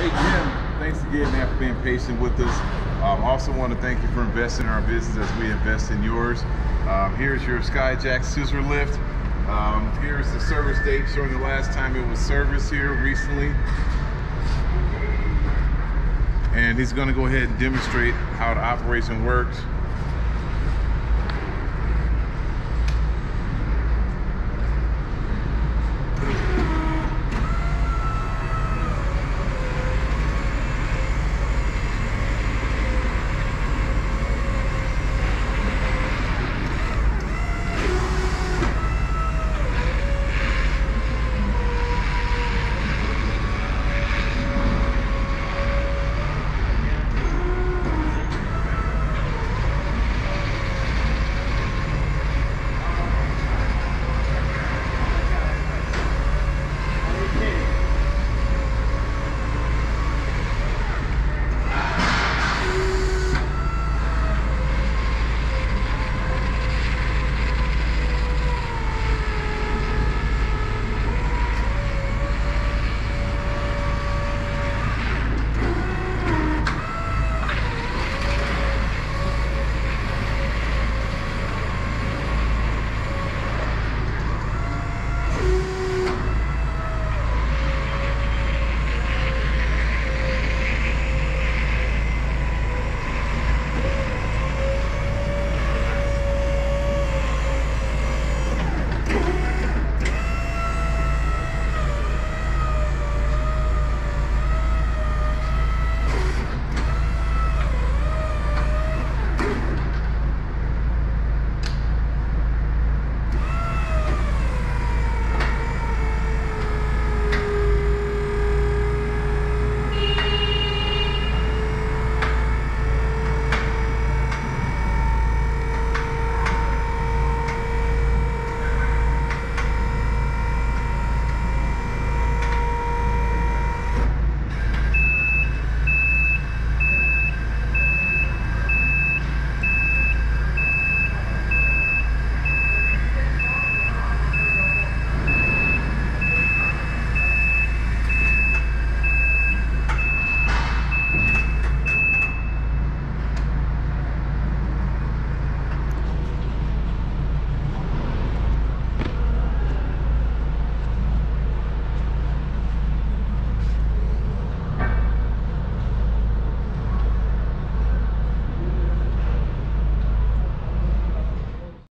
Hey Jim, thanks again man for being patient with us. Um, also want to thank you for investing in our business as we invest in yours. Um, here's your Skyjack scissor lift. Um, here's the service date showing the last time it was serviced here recently. And he's going to go ahead and demonstrate how the operation works.